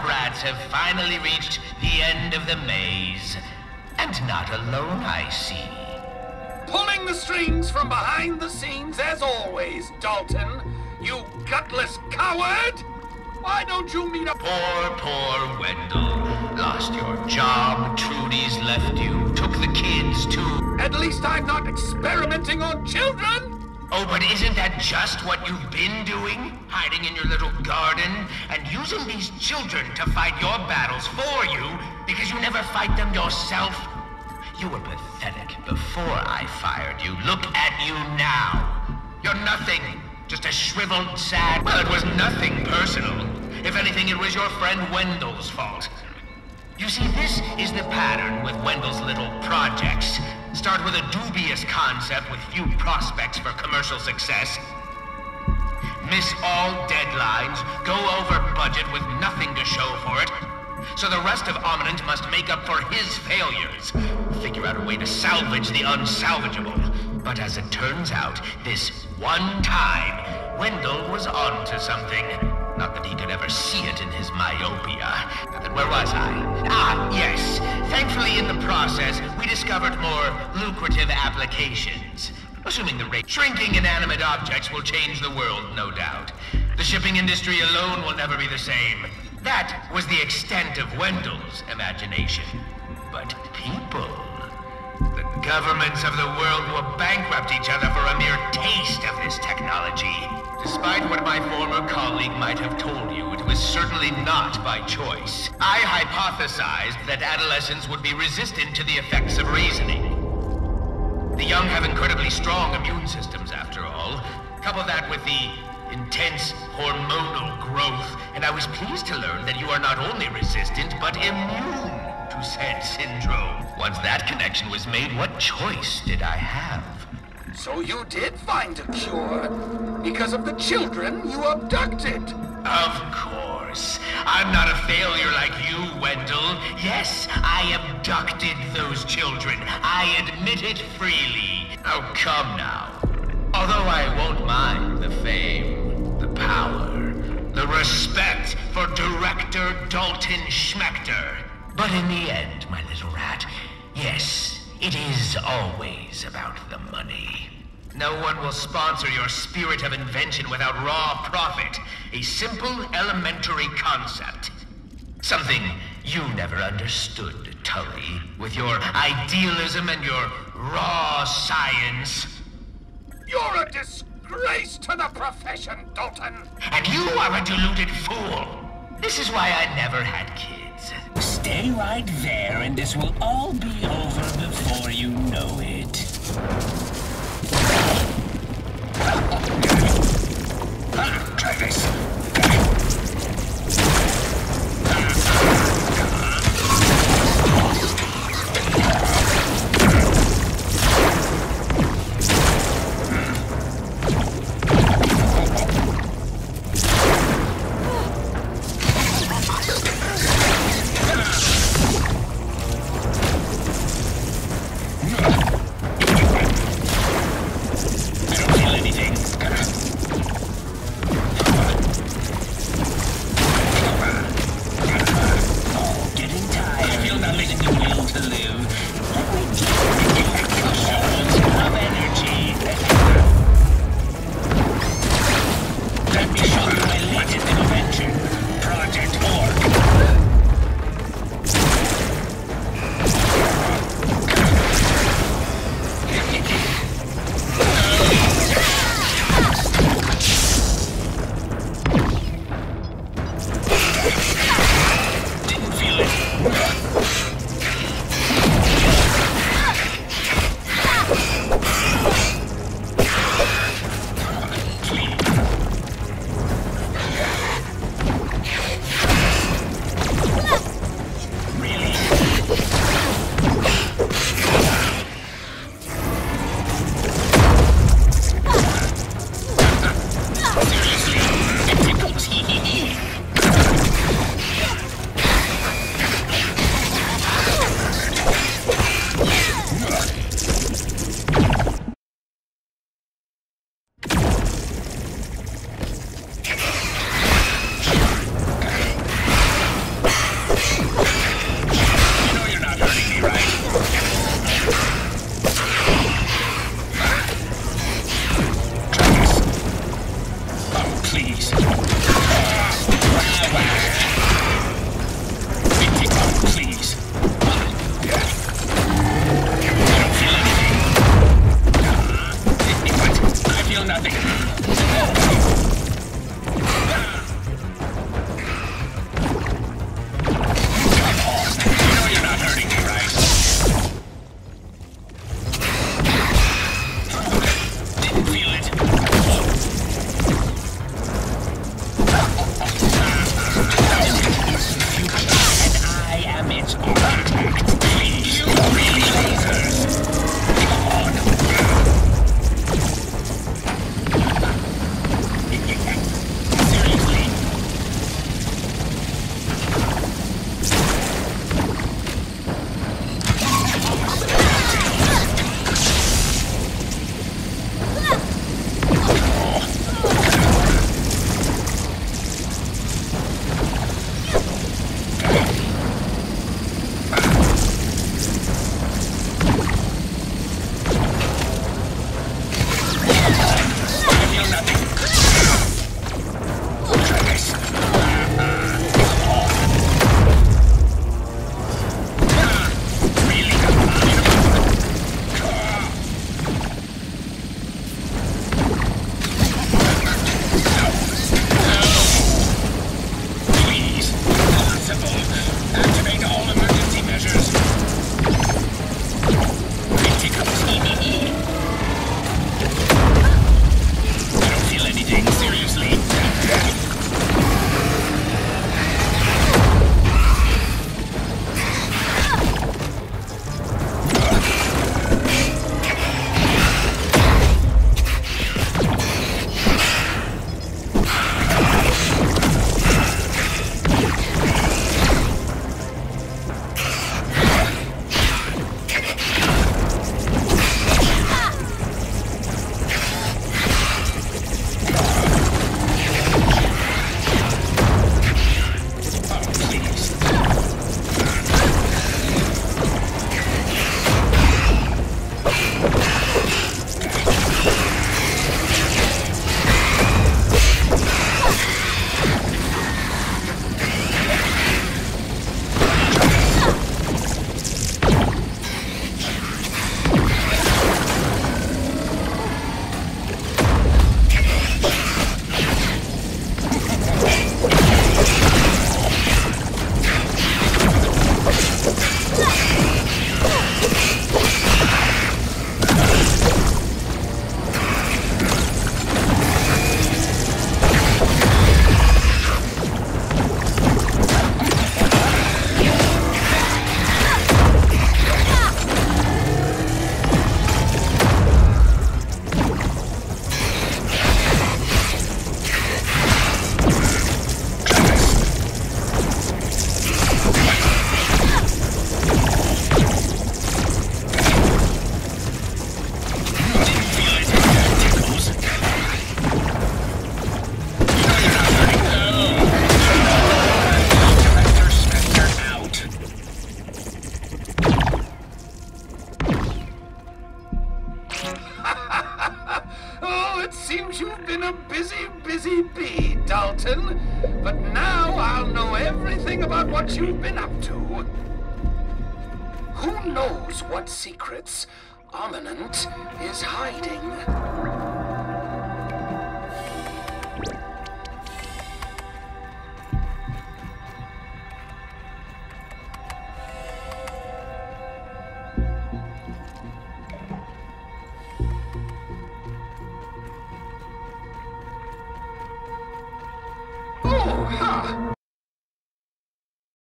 lab rats have finally reached the end of the maze. And not alone, I see. Pulling the strings from behind the scenes as always, Dalton. You gutless coward! Why don't you meet up? Poor, poor Wendell. Lost your job, Trudy's left you, took the kids too. At least I'm not experimenting on children! Oh, but isn't that just what you've been doing? Hiding in your little garden and using these children to fight your battles for you because you never fight them yourself? You were pathetic before I fired you. Look at you now. You're nothing. Just a shriveled, sad... Well, it was nothing personal. If anything, it was your friend Wendell's fault. You see, this is the pattern with Wendell's little projects. Start with a dubious concept with few prospects for commercial success. Miss all deadlines, go over budget with nothing to show for it. So the rest of Ominent must make up for his failures. Figure out a way to salvage the unsalvageable. But as it turns out, this one time, Wendell was onto something. Not that he could ever see it in his myopia. Then where was I? Ah, yes. Thankfully, in the process, we discovered more lucrative applications. Assuming the rate. Shrinking inanimate objects will change the world, no doubt. The shipping industry alone will never be the same. That was the extent of Wendell's imagination. But people... The governments of the world will bankrupt each other for a mere taste. Despite what my former colleague might have told you, it was certainly not by choice. I hypothesized that adolescents would be resistant to the effects of reasoning. The young have incredibly strong immune systems, after all. Couple that with the intense hormonal growth, and I was pleased to learn that you are not only resistant, but immune to said syndrome. Once that connection was made, what choice did I have? So you did find a cure because of the children you abducted. Of course. I'm not a failure like you, Wendell. Yes, I abducted those children. I admit it freely. Oh, come now. Although I won't mind the fame, the power, the respect for Director Dalton Schmector. But in the end, my little rat, yes, it is always about the money. No one will sponsor your spirit of invention without raw profit. A simple, elementary concept. Something you never understood, Tully, with your idealism and your raw science. You're a disgrace to the profession, Dalton. And you are a deluded fool. This is why I never had kids. Stay right there, and this will all be over before you know it. Been a busy, busy bee, Dalton. But now I'll know everything about what you've been up to. Who knows what secrets Ominent is hiding?